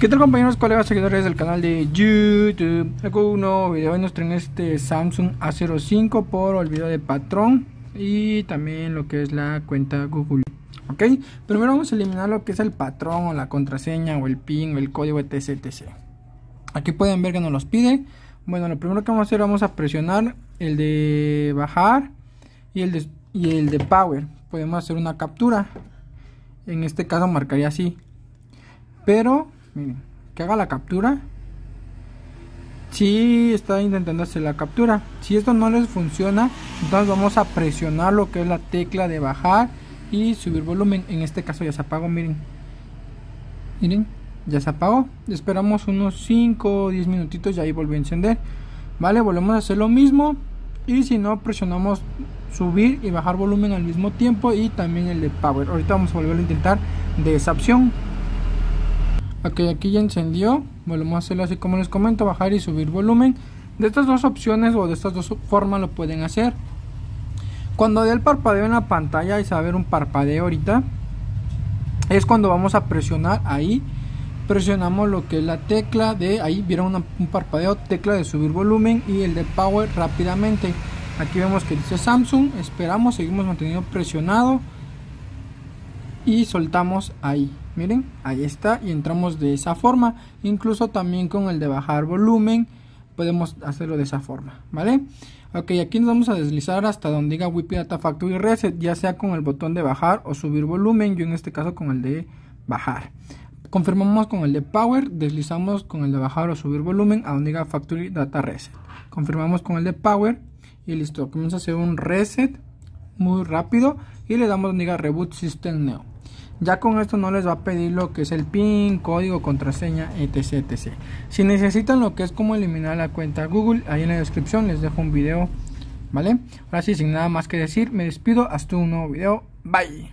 ¿Qué tal compañeros, colegas, seguidores del canal de YouTube? Hago un nuevo video, hoy nos traen este Samsung A05 por el video de patrón y también lo que es la cuenta Google. Ok, primero vamos a eliminar lo que es el patrón o la contraseña o el pin o el código etc, etc. Aquí pueden ver que nos los pide. Bueno, lo primero que vamos a hacer, vamos a presionar el de bajar y el de, y el de power. Podemos hacer una captura. En este caso marcaría así. Pero miren, que haga la captura. Si está intentando hacer la captura. Si esto no les funciona, entonces vamos a presionar lo que es la tecla de bajar y subir volumen. En este caso ya se apagó, miren. Miren, ya se apagó. Esperamos unos 5 o 10 minutitos y ahí volvió a encender. Vale, volvemos a hacer lo mismo. Y si no, presionamos subir y bajar volumen al mismo tiempo y también el de power. Ahorita vamos a volver a intentar de esa opción. Ok, aquí ya encendió. Volvemos a hacerlo así como les comento, bajar y subir volumen. De estas dos opciones o de estas dos formas lo pueden hacer. Cuando dé el parpadeo en la pantalla y se va a ver un parpadeo ahorita, es cuando vamos a presionar ahí. Presionamos lo que es la tecla de ahí, vieron un parpadeo, tecla de subir volumen y el de power rápidamente. Aquí vemos que dice Samsung, esperamos, seguimos manteniendo presionado y soltamos ahí miren ahí está y entramos de esa forma. Incluso también con el de bajar volumen podemos hacerlo de esa forma vale ok aquí nos vamos a deslizar hasta donde diga WIPI Data Factory Reset ya sea con el botón de bajar o subir volumen yo en este caso con el de bajar. Confirmamos con el de power deslizamos con el de bajar o subir volumen a donde diga Factory Data Reset. Confirmamos con el de power y listo comienza a hacer un reset muy rápido y le damos donde diga Reboot System Neo ya con esto no les va a pedir lo que es el PIN, código, contraseña, etc. Si necesitan lo que es como eliminar la cuenta Google, ahí en la descripción les dejo un video, ¿vale? Ahora sí, sin nada más que decir, me despido, hasta un nuevo video, bye.